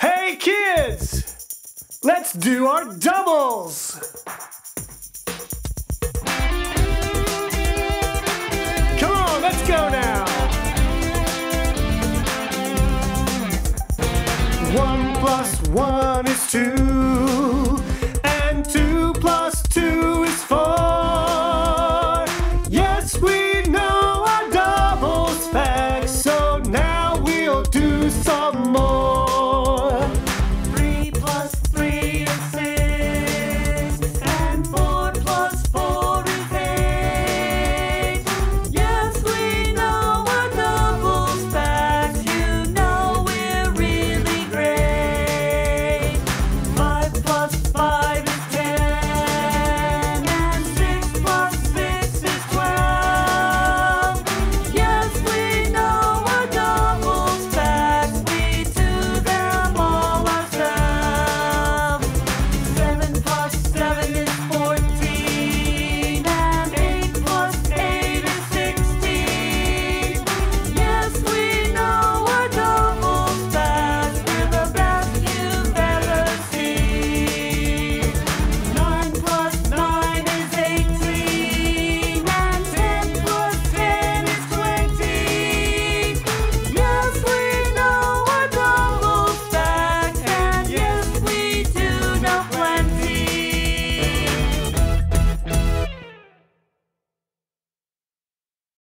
Hey kids! Let's do our doubles! Come on, let's go now! One plus one is two.